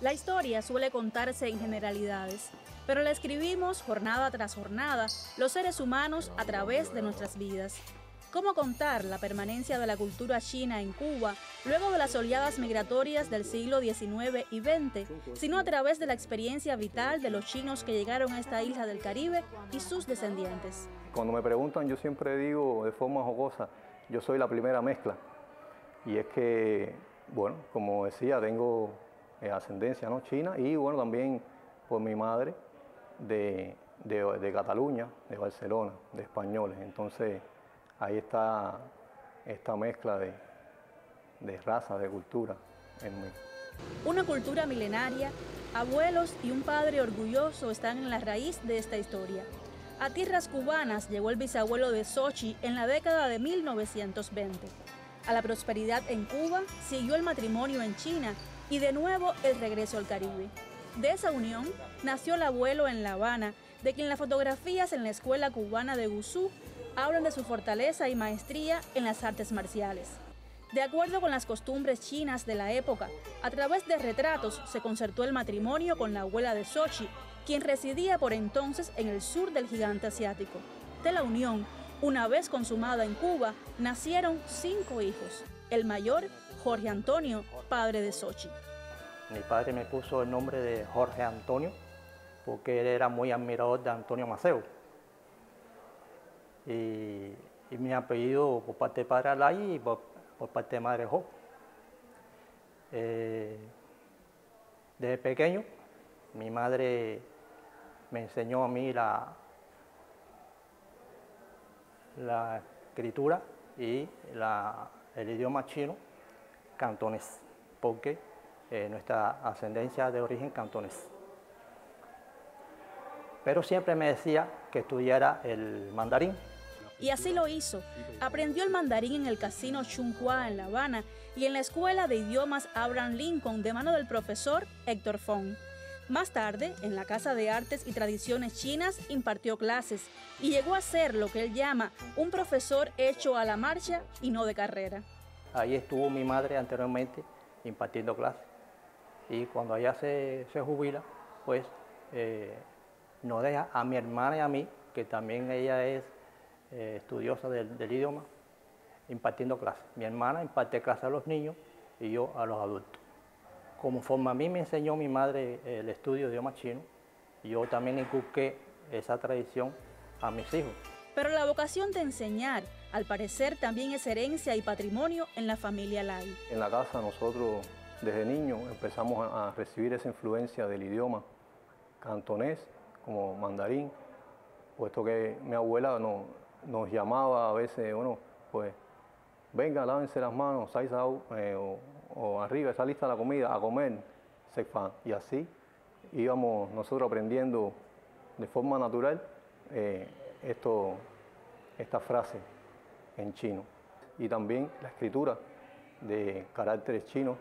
La historia suele contarse en generalidades, pero la escribimos jornada tras jornada los seres humanos a través de nuestras vidas. ¿Cómo contar la permanencia de la cultura china en Cuba luego de las oleadas migratorias del siglo XIX y XX, sino a través de la experiencia vital de los chinos que llegaron a esta isla del Caribe y sus descendientes? Cuando me preguntan, yo siempre digo de forma jocosa, yo soy la primera mezcla. Y es que, bueno, como decía, tengo eh, ascendencia ¿no? china y bueno, también por mi madre de, de Cataluña, de Barcelona, de españoles. Entonces, ahí está esta mezcla de, de razas, de cultura en mí. Una cultura milenaria, abuelos y un padre orgulloso están en la raíz de esta historia. A tierras cubanas llegó el bisabuelo de Sochi en la década de 1920. A la prosperidad en Cuba siguió el matrimonio en China y de nuevo el regreso al Caribe. De esa unión nació el abuelo en La Habana, de quien las fotografías en la Escuela Cubana de Gusú hablan de su fortaleza y maestría en las artes marciales. De acuerdo con las costumbres chinas de la época, a través de retratos se concertó el matrimonio con la abuela de Sochi, quien residía por entonces en el sur del gigante asiático. De la unión, una vez consumada en Cuba, nacieron cinco hijos. El mayor, Jorge Antonio, padre de Sochi. Mi padre me puso el nombre de Jorge Antonio porque él era muy admirador de Antonio Maceo y, mi apellido por parte de padre Alay y por, parte de madre Jo. Eh, desde pequeño mi madre me enseñó a mí la, la escritura y el idioma chino cantonés, porque eh, nuestra ascendencia de origen cantonés. Pero siempre me decía que estudiara el mandarín, y así lo hizo. Aprendió el mandarín en el casino Chunghua en La Habana y en la escuela de idiomas Abraham Lincoln de mano del profesor Héctor Fong. Más tarde, en la Casa de Artes y Tradiciones Chinas, impartió clases y llegó a ser lo que él llama un profesor hecho a la marcha y no de carrera. Ahí estuvo mi madre anteriormente impartiendo clases y cuando allá se, jubila, pues eh, nos deja a mi hermana y a mí, que también ella es eh, estudiosa del, idioma, impartiendo clases. Mi hermana imparte clases a los niños y yo a los adultos. Como forma a mí me enseñó mi madre el estudio de idioma chino, yo también inculqué esa tradición a mis hijos. Pero la vocación de enseñar, al parecer, también es herencia y patrimonio en la familia Lai. En la casa nosotros desde niños empezamos a recibir esa influencia del idioma cantonés como mandarín, puesto que mi abuela no, nos llamaba a veces, bueno, pues venga, lávense las manos, eh, o, arriba, está lista la comida, a comer, fan. Y así íbamos nosotros aprendiendo de forma natural eh, esto, esta frase en chino. Y también la escritura de caracteres chinos,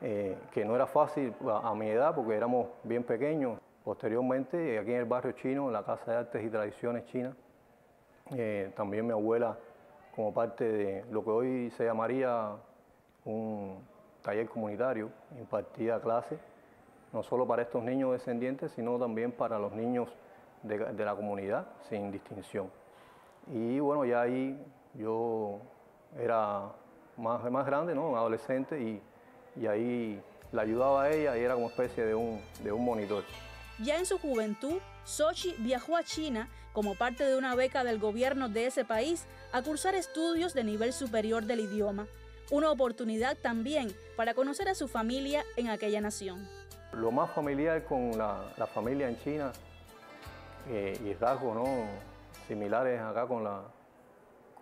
eh, que no era fácil a, mi edad porque éramos bien pequeños. Posteriormente, aquí en el barrio chino, en la Casa de Artes y Tradiciones Chinas, eh, también mi abuela, como parte de lo que hoy se llamaría un taller comunitario, impartía clases, no solo para estos niños descendientes, sino también para los niños de, la comunidad, sin distinción. Y bueno, ya ahí yo era más, más grande, ¿no? adolescente, y, y ahí la ayudaba a ella y era como especie de un, de un monitor. Ya en su juventud, Sochi viajó a China como parte de una beca del gobierno de ese país a cursar estudios de nivel superior del idioma, una oportunidad también para conocer a su familia en aquella nación. Lo más familiar con la, familia en China eh, y rasgos ¿no? similares acá con la,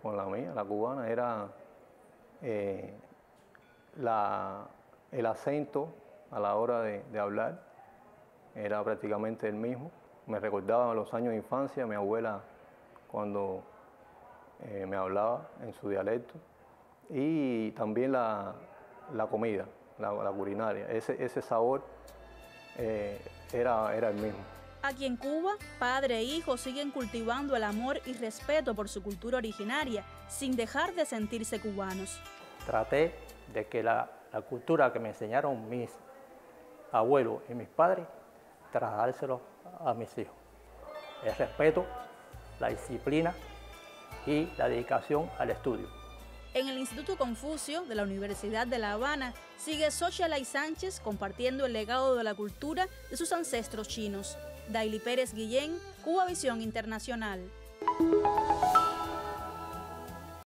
con la mía, la cubana, era eh, el acento a la hora de hablar, era prácticamente el mismo me recordaba los años de infancia, mi abuela cuando eh, me hablaba en su dialecto y también la, comida, la, culinaria, ese, ese sabor eh, era, era el mismo. Aquí en Cuba, padre e hijo siguen cultivando el amor y respeto por su cultura originaria, sin dejar de sentirse cubanos. Traté de que la, la cultura que me enseñaron mis abuelos y mis padres, trasladárselo a mis hijos. El respeto, la disciplina y la dedicación al estudio. En el Instituto Confucio de la Universidad de La Habana sigue Xochitl Sánchez compartiendo el legado de la cultura de sus ancestros chinos. Daily Pérez Guillén, Cuba Visión Internacional.